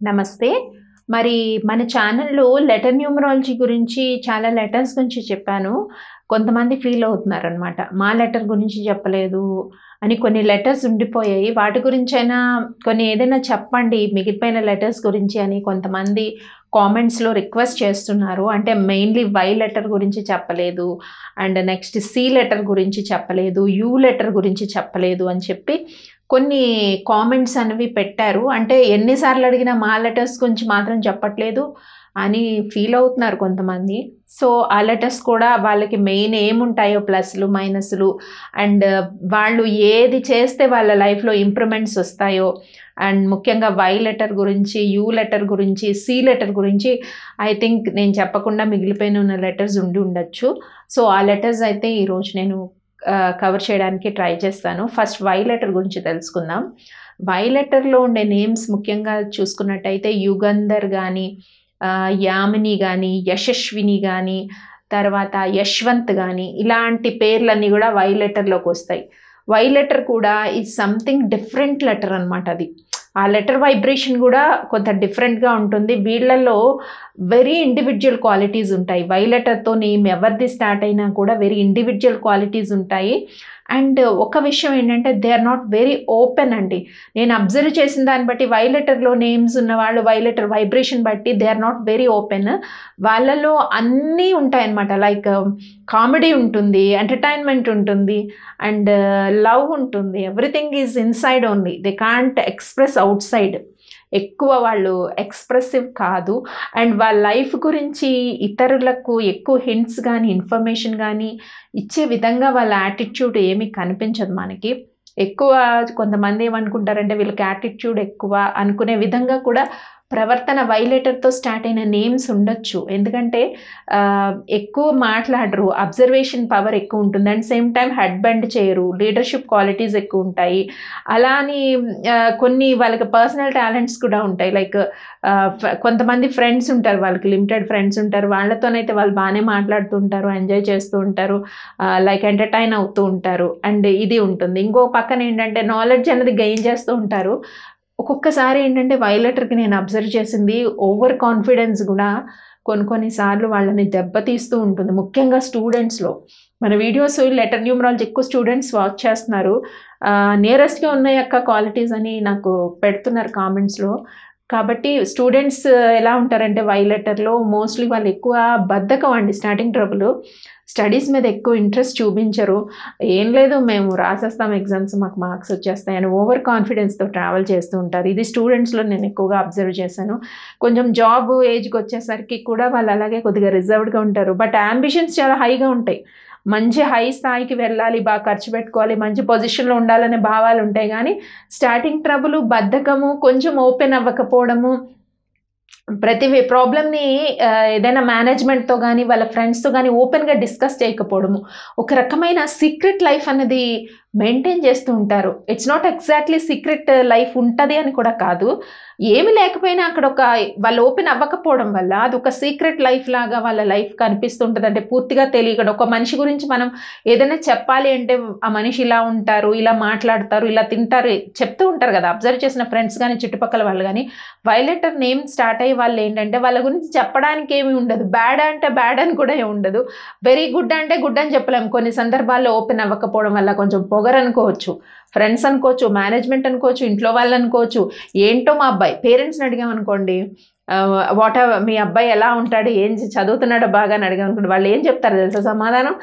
నమస్తే. మరి మన ఛానల్లో లెటర్ న్యూమరాలజీ గురించి చాలా లెటర్స్ గురించి చెప్పాను. కొంతమంది ఫీల్ అవుతున్నారు అనమాట మా లెటర్ గురించి చెప్పలేదు అని కొన్ని లెటర్స్ ఉండిపోయాయి. వాటి గురించి అయినా కొన్ని ఏదైనా చెప్పండి మిగిలిపోయిన లెటర్స్ గురించి అని కొంతమంది కామెంట్స్లో రిక్వెస్ట్ చేస్తున్నారు. అంటే మెయిన్లీ వై లెటర్ గురించి చెప్పలేదు అండ్ నెక్స్ట్ సి లెటర్ గురించి చెప్పలేదు యూ లెటర్ గురించి చెప్పలేదు అని చెప్పి కొన్ని కామెంట్స్ అనేవి పెట్టారు. అంటే ఎన్నిసార్లు అడిగినా మా లెటర్స్ గురించి మాత్రం చెప్పట్లేదు అని ఫీల్ అవుతున్నారు కొంతమంది. సో ఆ లెటర్స్ కూడా వాళ్ళకి మెయిన్ ఏముంటాయో ప్లస్లు మైనస్లు అండ్ వాళ్ళు ఏది చేస్తే వాళ్ళ లైఫ్లో ఇంప్రూవ్మెంట్స్ వస్తాయో అండ్ ముఖ్యంగా వై లెటర్ గురించి యూ లెటర్ గురించి సి లెటర్ గురించి ఐ థింక్ నేను చెప్పకుండా మిగిలిపోయిన ఉన్న లెటర్స్ ఉండి ఉండొచ్చు. సో ఆ లెటర్స్ అయితే ఈరోజు నేను కవర్ చేయడానికి ట్రై చేస్తాను. ఫస్ట్ వై లెటర్ గురించి తెలుసుకుందాం. వై లెటర్లో ఉండే నేమ్స్ ముఖ్యంగా చూసుకున్నట్టయితే యుగంధర్ కానీ యామిని కానీ యశస్విని కానీ తర్వాత యశ్వంత్ కానీ ఇలాంటి పేర్లన్నీ కూడా వై లెటర్లోకి వస్తాయి. వై లెటర్ కూడా ఈజ్ సంథింగ్ డిఫరెంట్ లెటర్ అనమాట అది. ఆ లెటర్ వైబ్రేషన్ కూడా కొంత డిఫరెంట్గా ఉంటుంది. వీళ్ళల్లో వెరీ ఇండివిజువల్ క్వాలిటీస్ ఉంటాయి. వై లెటర్తో నేమ్ ఎవరిది స్టార్ట్ అయినా కూడా వెరీ ఇండివిజువల్ క్వాలిటీస్ ఉంటాయి. అండ్ ఒక విషయం ఏంటంటే they are not very open అండి. నేను అబ్జర్వ్ చేసిన దాన్ని బట్టి వై లెటర్లో నేమ్స్ ఉన్న వాళ్ళు వై లెటర్ వైబ్రేషన్ బట్టి they are not very open వాళ్ళలో అన్నీ ఉంటాయన్నమాట. లైక్ కామెడీ ఉంటుంది ఎంటర్టైన్మెంట్ ఉంటుంది అండ్ లవ్ uh, ఉంటుంది. Everything is inside only they can't express outside ఎక్కువ వాళ్ళు ఎక్స్ప్రెసివ్ కాదు. అండ్ వాళ్ళ లైఫ్ గురించి ఇతరులకు ఎక్కువ హింట్స్ కానీ ఇన్ఫర్మేషన్ కానీ ఇచ్చే విధంగా వాళ్ళ యాటిట్యూడ్ ఏమీ కనిపించదు మనకి. ఎక్కువ కొంతమంది ఏమనుకుంటారంటే వీళ్ళకి యాటిట్యూడ్ ఎక్కువ అనుకునే విధంగా కూడా ప్రవర్తన వైలేటర్తో స్టార్ట్ అయిన నేమ్స్ ఉండొచ్చు. ఎందుకంటే ఎక్కువ మాట్లాడరు. అబ్జర్వేషన్ పవర్ ఎక్కువ ఉంటుంది. And same time head bend చేయరు. లీడర్షిప్ క్వాలిటీస్ ఎక్కువ ఉంటాయి. అలా అని కొన్ని వాళ్ళకి పర్సనల్ టాలెంట్స్ కూడా ఉంటాయి. లైక్ కొంతమంది ఫ్రెండ్స్ ఉంటారు. వాళ్ళకి లిమిటెడ్ ఫ్రెండ్స్ ఉంటారు. వాళ్ళతోనైతే వాళ్ళు బాగానే మాట్లాడుతుంటారు ఎంజాయ్ చేస్తూ ఉంటారు. లైక్ ఎంటర్టైన్ అవుతూ ఉంటారు. అండ్ ఇది ఉంటుంది. ఇంకో పక్కన ఏంటంటే నాలెడ్జ్ అనేది గెయిన్ చేస్తూ ఉంటారు. ఒక్కొక్కసారి ఏంటంటే వైలెటర్కి నేను అబ్జర్వ్ చేసింది ఓవర్ కాన్ఫిడెన్స్ కూడా కొన్ని కొన్నిసార్లు వాళ్ళని దెబ్బతీస్తూ ఉంటుంది. ముఖ్యంగా స్టూడెంట్స్లో మన వీడియోస్ లెటర్ న్యూమరాలజీ ఎక్కువ స్టూడెంట్స్ వాచ్ చేస్తున్నారు. నియరెస్ట్గా ఉన్న యొక్క క్వాలిటీస్ అని నాకు పెడుతున్నారు కామెంట్స్లో కాబట్టి స్టూడెంట్స్ uh, ఎలా ఉంటారంటే వైలెటర్లో మోస్ట్లీ వాళ్ళు ఎక్కువ బద్ధకం అండి స్టార్టింగ్ ట్రబుల్ స్టడీస్ మీద ఎక్కువ ఇంట్రెస్ట్ చూపించరు. ఏం లేదు మేము రాసేస్తాం ఎగ్జామ్స్ మాకు మార్క్స్ వచ్చేస్తాయి అని ఓవర్ కాన్ఫిడెన్స్తో ట్రావెల్ చేస్తూ ఉంటారు. ఇది స్టూడెంట్స్లో నేను ఎక్కువగా అబ్జర్వ్ చేశాను. కొంచెం జాబ్ ఏజ్కి వచ్చేసరికి కూడా వాళ్ళు అలాగే కొద్దిగా రిజర్వ్డ్గా ఉంటారు. బట్ అంబిషన్స్ చాలా హైగా ఉంటాయి. మంచి హై స్థాయికి వెళ్ళాలి బాగా ఖర్చు పెట్టుకోవాలి మంచి పొజిషన్లో ఉండాలనే భావాలు ఉంటాయి. కానీ స్టార్టింగ్ ట్రబుల్ బద్ధకము కొంచెం ఓపెన్ అవ్వకపోవడము ప్రతి ప్రాబ్లమ్ని ఏదైనా మేనేజ్మెంట్తో కానీ వాళ్ళ ఫ్రెండ్స్తో కానీ ఓపెన్గా డిస్కస్ చేయకపోవడము ఒక రకమైన సీక్రెట్ లైఫ్ అనేది మెయింటైన్ చేస్తూ ఉంటారు. It's not exactly secret life ఉంటుంది అని కూడా కాదు. ఏమి లేకపోయినా అక్కడ ఒక వాళ్ళు ఓపెన్ అవ్వకపోవడం వల్ల అది ఒక సీక్రెట్ లైఫ్ లాగా వాళ్ళ లైఫ్ కనిపిస్తుంటుంది. అంటే పూర్తిగా తెలియకుండా ఒక మనిషి గురించి మనం ఏదైనా చెప్పాలి అంటే ఆ మనిషి ఇలా ఉంటారు ఇలా మాట్లాడతారు ఇలా తింటారు చెప్తూ ఉంటారు కదా. అబ్జర్వ్ చేసిన ఫ్రెండ్స్ కానీ చుట్టుపక్కల వాళ్ళు కానీ వైలెటర్ నేమ్ స్టార్ట్ అయ్యే వాళ్ళు ఏంటంటే వాళ్ళ గురించి చెప్పడానికి ఏమి ఉండదు. బ్యాడ్ అంటే బ్యాడ్ అని కూడా ఏమి ఉండదు. వెరీ గుడ్ అంటే గుడ్ అని చెప్పలేము. కొన్ని సందర్భాల్లో ఓపెన్ అవ్వకపోవడం వల్ల కొంచెం మొగరు అనుకోవచ్చు ఫ్రెండ్స్ అనుకోవచ్చు మేనేజ్మెంట్ అనుకోవచ్చు ఇంట్లో వాళ్ళు అనుకోవచ్చు ఏంటో మా అబ్బాయి పేరెంట్స్ని అడిగామనుకోండి వాట్ మీ అబ్బాయి ఎలా ఉంటాడు ఏం చదువుతున్నాడో బాగా అని అడిగామనుకోండి వాళ్ళు ఏం చెప్తారు తెలుసా? సమాధానం?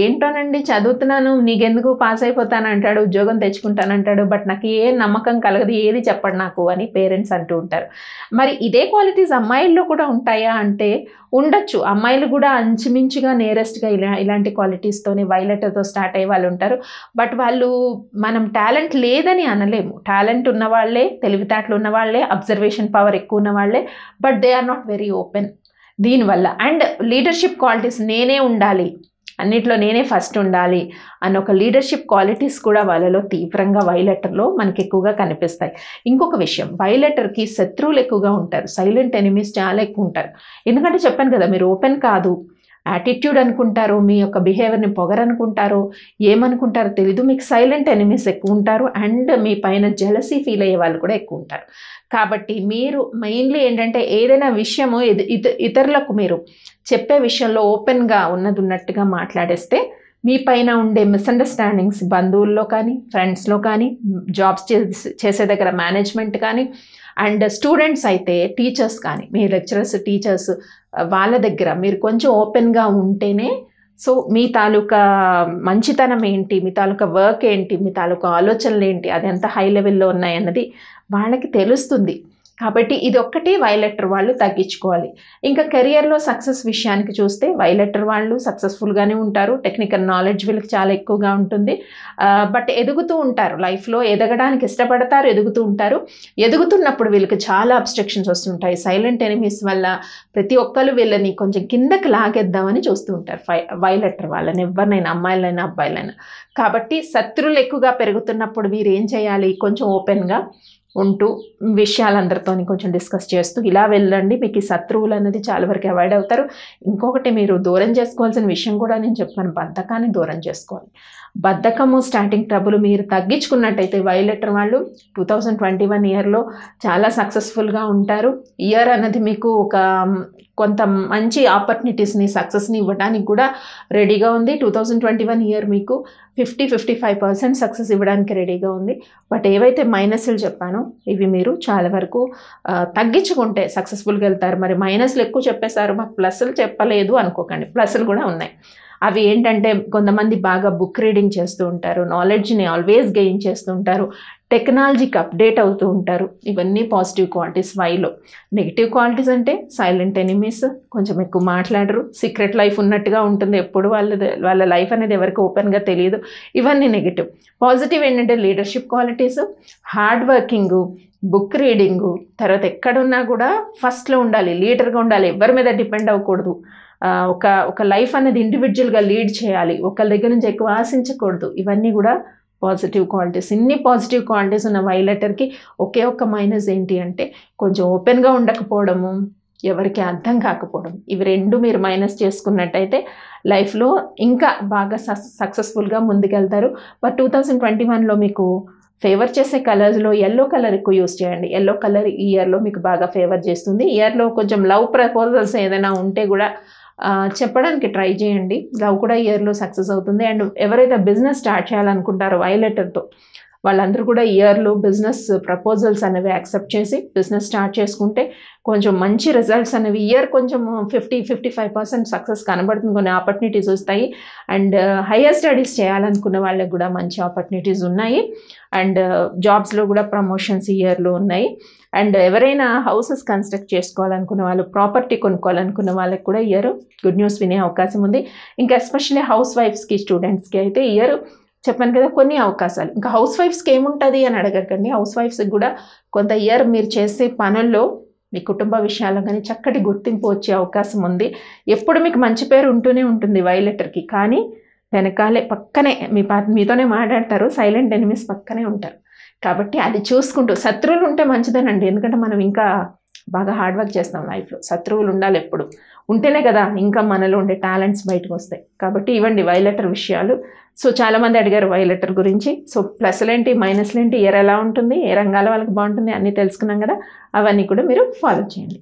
ఏంటోనండి చదువుతున్నాను నీకెందుకు పాస్ అయిపోతాను అంటాడు ఉద్యోగం తెచ్చుకుంటానంటాడు బట్ నాకు ఏ నమ్మకం కలగదు ఏది చెప్పడు నాకు అని పేరెంట్స్ అంటూ ఉంటారు. మరి ఇదే క్వాలిటీస్ అమ్మాయిల్లో కూడా ఉంటాయా అంటే ఉండొచ్చు. అమ్మాయిలు కూడా అంచుమించుగా నేరెస్ట్గా ఇలా ఇలాంటి క్వాలిటీస్తోనే వైలెట్తో స్టార్ట్ అయ్యే వాళ్ళు ఉంటారు. బట్ వాళ్ళు మనం టాలెంట్ లేదని అనలేము. టాలెంట్ ఉన్నవాళ్ళే తెలివితేటలు ఉన్నవాళ్ళే అబ్జర్వేషన్ పవర్ ఎక్కువ ఉన్నవాళ్ళే but they are not very open దీనివల్ల అండ్ లీడర్షిప్ క్వాలిటీస్ నేనే ఉండాలి. అన్నిట్లో నేనే ఫస్ట్ ఉండాలి అన్న ఒక లీడర్షిప్ క్వాలిటీస్ కూడా వాళ్ళలో తీవ్రంగా వైలెటర్లో మనకి ఎక్కువగా కనిపిస్తాయి. ఇంకొక విషయం వైలెటర్కి శత్రువులు ఎక్కువగా ఉంటారు. సైలెంట్ ఎనిమీస్ చాలా ఎక్కువ ఉంటారు. ఎందుకంటే చెప్పాను కదా మీరు ఓపెన్ కాదు. యాటిట్యూడ్ అనుకుంటారు మీ యొక్క బిహేవియర్ని పొగరనుకుంటారు ఏమనుకుంటారో తెలీదు మీకు సైలెంట్ ఎనిమీస్ ఎక్కువ ఉంటారు అండ్ మీ పైన జెలసీ ఫీల్ అయ్యే వాళ్ళు కూడా ఎక్కువ ఉంటారు. కాబట్టి మీరు మెయిన్లీ ఏంటంటే ఏదైనా విషయము ఇది- ఇత- ఇతరులకు మీరు చెప్పే విషయంలో ఓపెన్గా ఉన్నది ఉన్నట్టుగా మాట్లాడేస్తే మీ పైన ఉండే మిస్అండర్స్టాండింగ్స్ బంధువుల్లో కానీ ఫ్రెండ్స్లో కానీ జాబ్స్ చేసే దగ్గర మేనేజ్మెంట్ కానీ అండ్ స్టూడెంట్స్ అయితే టీచర్స్ కానీ మీ లెక్చరర్స్ టీచర్స్ వాళ్ళ దగ్గర మీరు కొంచెం ఓపెన్గా ఉంటేనే సో మీ తాలూకా మంచితనం ఏంటి మీ తాలూకా వర్క్ ఏంటి మీ తాలూకా ఆలోచనలు ఏంటి అది ఎంత హై లెవెల్లో ఉన్నాయన్నది వాళ్ళకి తెలుస్తుంది. కాబట్టి ఇది ఒక్కటి వైలెటర్ వాళ్ళు తగ్గించుకోవాలి. ఇంకా కెరియర్లో సక్సెస్ విషయానికి చూస్తే వైలెటర్ వాళ్ళు సక్సెస్ఫుల్గానే ఉంటారు. టెక్నికల్ నాలెడ్జ్ వీళ్ళకి చాలా ఎక్కువగా ఉంటుంది. బట్ ఎదుగుతూ ఉంటారు. లైఫ్లో ఎదగడానికి ఇష్టపడతారు ఎదుగుతూ ఉంటారు. ఎదుగుతున్నప్పుడు వీళ్ళకి చాలా అబ్స్ట్రక్షన్స్ వస్తుంటాయి. సైలెంట్ ఎనిమీస్ వల్ల ప్రతి ఒక్కరు వీళ్ళని కొంచెం కిందకి లాగేద్దామని చూస్తూ ఉంటారు. ఫై వైలెటర్ వాళ్ళని ఎవరినైనా అమ్మాయిలైనా అబ్బాయిలైనా కాబట్టి శత్రువులు ఎక్కువగా పెరుగుతున్నప్పుడు మీరు ఏం చేయాలి? కొంచెం ఓపెన్గా ఉంటూ విషయాలందరితో కొంచెం డిస్కస్ చేస్తూ ఇలా వెళ్ళండి మీకు ఈ శత్రువులు అనేది చాలా వరకు అవాయిడ్ అవుతారు. ఇంకొకటి మీరు దూరం చేసుకోవాల్సిన విషయం కూడా నేను చెప్పాను బద్ధకాన్ని దూరం చేసుకోవాలి. బద్ధకము స్టార్టింగ్ ట్రబుల్ మీరు తగ్గించుకున్నట్టయితే వైలెటర్ వాళ్ళు టూ థౌజండ్ ట్వంటీ వన్ ఇయర్లో చాలా సక్సెస్ఫుల్గా ఉంటారు. ఇయర్ అన్నది మీకు ఒక కొంత మంచి ఆపర్చునిటీస్ని సక్సెస్ని ఇవ్వడానికి కూడా రెడీగా ఉంది. Two thousand twenty one year మీకు fifty fifty five percent success ఇవ్వడానికి రెడీగా ఉంది. బట్ ఏవైతే మైనస్లు చెప్పానో ఇవి మీరు చాలా వరకు తగ్గించుకుంటే సక్సెస్ఫుల్గా వెళ్తారు. మరి మైనస్లు ఎక్కువ చెప్పేశారు మాకు ప్లస్లు చెప్పలేదు అనుకోకండి. ప్లస్లు కూడా ఉన్నాయి. అవి ఏంటంటే కొంతమంది బాగా బుక్ రీడింగ్ చేస్తూ ఉంటారు నాలెడ్జ్ని ఆల్వేస్ గెయిన్ చేస్తూ ఉంటారు టెక్నాలజీకి అప్డేట్ అవుతూ ఉంటారు. ఇవన్నీ పాజిటివ్ క్వాలిటీస్ వైలో నెగిటివ్ క్వాలిటీస్ అంటే సైలెంట్ ఎనిమీస్ కొంచెం ఎక్కువ మాట్లాడరు సీక్రెట్ లైఫ్ ఉన్నట్టుగా ఉంటుంది. ఎప్పుడు వాళ్ళది వాళ్ళ లైఫ్ అనేది ఎవరికి ఓపెన్గా తెలియదు. ఇవన్నీ నెగిటివ్ పాజిటివ్ ఏంటంటే leadership qualities hard working book reading తర్వాత ఎక్కడున్నా కూడా ఫస్ట్లో ఉండాలి లీడర్గా ఉండాలి. ఎవరి మీద డిపెండ్ అవ్వకూడదు. ఒక ఒక లైఫ్ అనేది ఇండివిజువల్గా లీడ్ చేయాలి. ఒకరి దగ్గర నుంచి ఎక్కువ ఆశించకూడదు. ఇవన్నీ కూడా పాజిటివ్ క్వాలిటీస్ ఇన్ని పాజిటివ్ క్వాలిటీస్ ఉన్న వైలెటర్కి ఒకే ఒక్క మైనస్ ఏంటి అంటే కొంచెం ఓపెన్గా ఉండకపోవడము ఎవరికి అర్థం కాకపోవడం ఇవి రెండు మీరు మైనస్ చేసుకున్నట్టయితే లైఫ్లో ఇంకా బాగా సక్సెస్ఫుల్గా ముందుకెళ్తారు. బట్ టూ థౌజండ్ ట్వంటీ వన్లో మీకు ఫేవర్ చేసే కలర్స్లో ఎల్లో కలర్ ఎక్కువ యూస్ చేయండి. ఎల్లో కలర్ ఈ ఇయర్లో మీకు బాగా ఫేవర్ చేస్తుంది. ఇయర్లో కొంచెం లవ్ ప్రపోజల్స్ ఏదైనా ఉంటే కూడా చెప్పడానికి ట్రై చేయండి. లవ్ కూడా ఇయర్లో సక్సెస్ అవుతుంది. అండ్ ఎవరైతే బిజినెస్ స్టార్ట్ చేయాలనుకుంటారో వైలెటర్తో వాళ్ళందరూ కూడా ఇయర్లో బిజినెస్ ప్రపోజల్స్ అనేవి యాక్సెప్ట్ చేసి బిజినెస్ స్టార్ట్ చేసుకుంటే కొంచెం మంచి రిజల్ట్స్ అనేవి ఇయర్ కొంచెం fifty fifty five percent success కనబడుతుంది కొన్ని ఆపర్చునిటీస్ వస్తాయి. అండ్ uh, హయ్యర్ స్టడీస్ చేయాలనుకున్న వాళ్ళకి కూడా మంచి ఆపర్చునిటీస్ ఉన్నాయి. అండ్ uh, జాబ్స్లో కూడా ప్రమోషన్స్ ఇయర్లో ఉన్నాయి. అండ్ ఎవరైనా హౌసెస్ కన్స్ట్రక్ట్ చేసుకోవాలనుకున్న వాళ్ళు ప్రాపర్టీ కొనుక్కోవాలనుకున్న వాళ్ళకి కూడా ఇయర్ గుడ్ న్యూస్ వినే అవకాశం ఉంది. ఇంకా ఎస్పెషల్లీ హౌస్ వైఫ్స్కి స్టూడెంట్స్కి అయితే ఇయర్ చెప్పాను కదా కొన్ని అవకాశాలు. ఇంకా హౌస్ వైఫ్స్కి ఏముంటుంది అని అడగకండి. హౌస్ వైఫ్స్కి కూడా కొంత ఇయర్ మీరు చేసే పనుల్లో మీ కుటుంబ విషయాల్లో కానీ చక్కటి గుర్తింపు వచ్చే అవకాశం ఉంది. ఎప్పుడు మీకు మంచి పేరు ఉంటూనే ఉంటుంది వైలెటర్కి కానీ వెనకాలే పక్కనే మీ పా మీతోనే మాట్లాడతారు. సైలెంట్ ఎనిమిస్ పక్కనే ఉంటారు. కాబట్టి అది చూసుకుంటూ శత్రువులు ఉంటే మంచిదేనండి. ఎందుకంటే మనం ఇంకా బాగా హార్డ్ వర్క్ చేస్తాం లైఫ్లో శత్రువులు ఉండాలి ఎప్పుడు. ఉంటేనే కదా ఇంకా మనలో ఉండే టాలెంట్స్ బయటకు వస్తాయి. కాబట్టి ఇవ్వండి వైలెటర్ విషయాలు. సో చాలామంది అడిగారు వైలెటర్ గురించి. సో ప్లస్లు ఏంటి మైనస్లు ఏంటి ఎలా ఉంటుంది ఏ రంగాల వాళ్ళకి బాగుంటుంది అన్నీ తెలుసుకున్నాం కదా. అవన్నీ కూడా మీరు ఫాలో చేయండి.